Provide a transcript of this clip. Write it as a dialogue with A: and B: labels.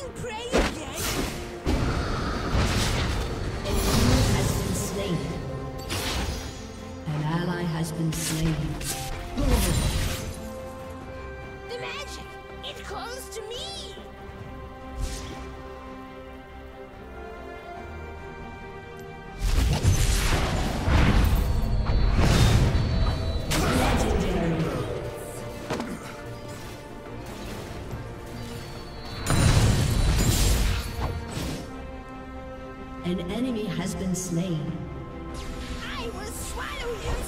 A: taking prey again?
B: Enemy has been slain. An ally has been slain.
A: The magic! It calls to me!
B: An enemy has been slain.
A: I will swallow you!